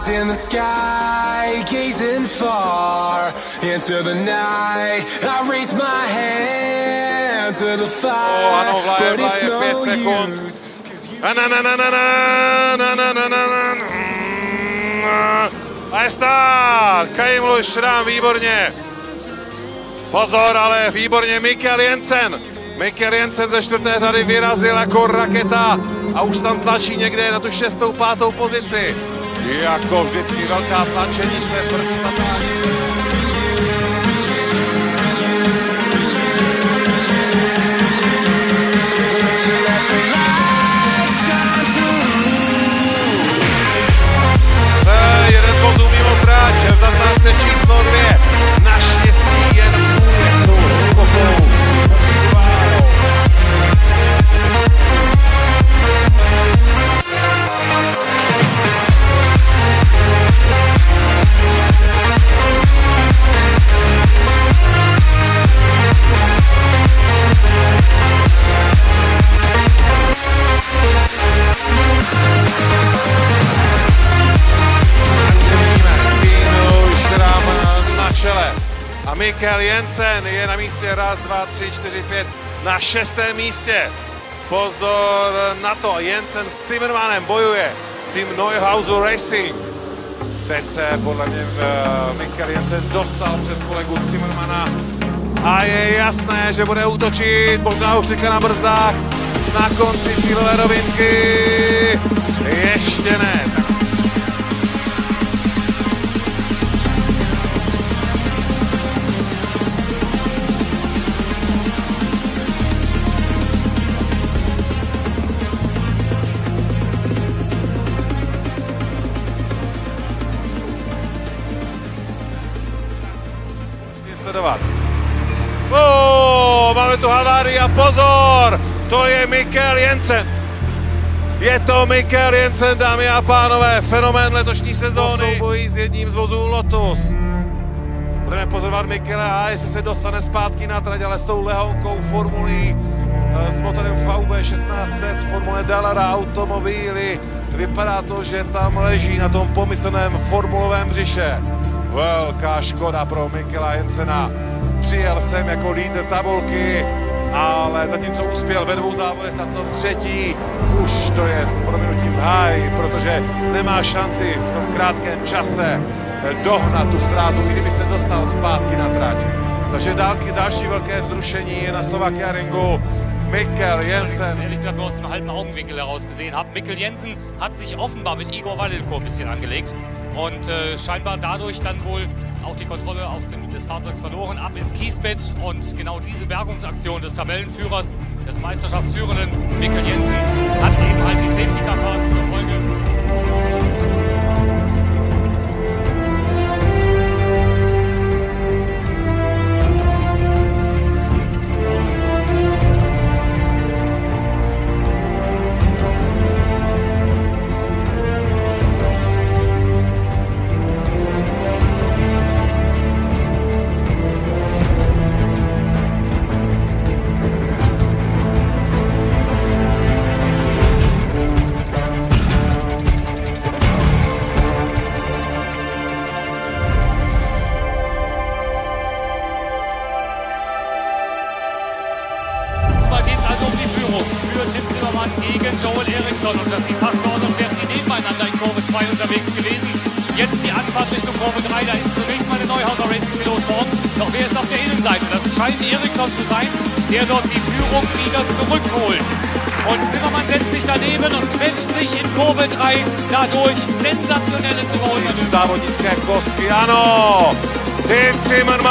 eyes in the sky, gazing far into the night. I raise my hand to the fire, oh, ano, vlaje, but it's no na na na. A je stát! Kajimluj Šrám, výborně! Pozor, ale výborně Mikel Jensen. Mikel Jensen ze čtvrté řady vyrazil jako raketa a už tam tlačí někde na tu šestou, pátou pozici. Jako vždycky velká tlačenice první patáž. A Mikkel Jensen je na místě raz, dva, tři, čtyři, pět na šestém místě. Pozor na to, Jensen s Zimmermanem bojuje. Tým Neuhauser Racing. Teď se podle mě uh, Mikkel Jensen dostal před kolegu Zimmermana a je jasné, že bude útočit, možná už teďka na brzdách, na konci cílové rovinky. Ještě ne. je máme tu havárii a pozor! To je Mikkel Jensen. Je to Mikkel Jensen, dámy a pánové, fenomén letošní sezóny. Soubojí s jedním z vozů Lotus. Budeme pozorovat Mikkele a jestli se dostane zpátky na trať, ale s tou lehonkou formulí eh, s motorem VW 1600 Formule Dallara automobily. Vypadá to, že tam leží na tom pomyslném formulovém břiše. Velká škoda pro Mikkela Jensena. Přijel jsem jako lídr tabulky, ale zatímco uspěl ve dvou závodech, tak to třetí už to je s prominutím háj, protože nemá šanci v tom krátkém čase dohnat tu ztrátu, i kdyby se dostal zpátky na trať. Takže dálky, další velké vzrušení na Slovakia Ringu. Mikkel ich Jensen. ehrlich gesagt nur aus dem halben Augenwinkel heraus gesehen habe. Mikkel Jensen hat sich offenbar mit Igor Walilko ein bisschen angelegt und äh, scheinbar dadurch dann wohl auch die Kontrolle aus dem, des Fahrzeugs verloren, ab ins Kiesbett und genau diese Bergungsaktion des Tabellenführers, des Meisterschaftsführenden Mikkel Jensen hat eben halt die Safety-Car-Phase zur Folge. Für Tim Zimmermann gegen Joel Eriksson. Und das sieht fast so aus, als wären die nebeneinander in Kurve 2 unterwegs gewesen. Jetzt die Anfahrt Richtung Kurve 3. Da ist zunächst mal der Neuhauser Racing-Pilot vorn. Doch wer ist auf der Innenseite? Das scheint Eriksson zu sein, der dort die Führung wieder zurückholt. Und Zimmermann setzt sich daneben und quetscht sich in Kurve 3 dadurch. Sensationelles Überholmanöver. Tim Zimmermann!